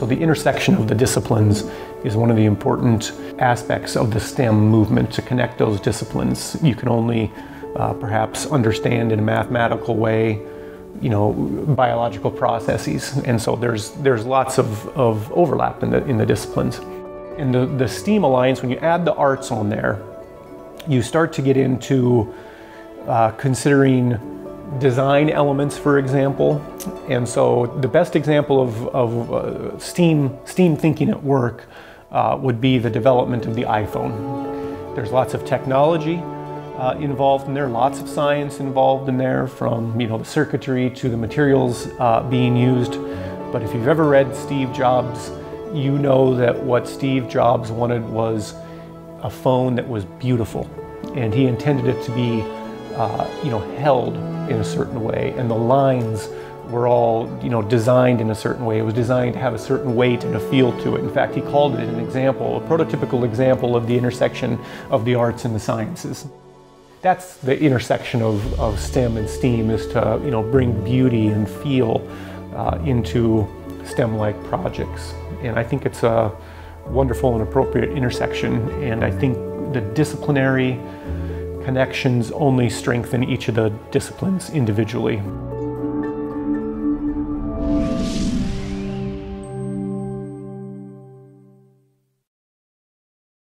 So the intersection of the disciplines is one of the important aspects of the STEM movement to connect those disciplines. You can only uh, perhaps understand in a mathematical way you know biological processes and so there's there's lots of, of overlap in the in the disciplines in the, the STEAM Alliance when you add the arts on there you start to get into uh, considering design elements, for example. And so the best example of, of uh, STEAM, STEAM thinking at work uh, would be the development of the iPhone. There's lots of technology uh, involved in there, lots of science involved in there, from you know the circuitry to the materials uh, being used. But if you've ever read Steve Jobs, you know that what Steve Jobs wanted was a phone that was beautiful, and he intended it to be uh, you know, held in a certain way, and the lines were all, you know, designed in a certain way. It was designed to have a certain weight and a feel to it. In fact, he called it an example, a prototypical example of the intersection of the arts and the sciences. That's the intersection of, of STEM and STEAM is to, you know, bring beauty and feel uh, into STEM-like projects. And I think it's a wonderful and appropriate intersection. And I think the disciplinary connections only strengthen each of the disciplines individually.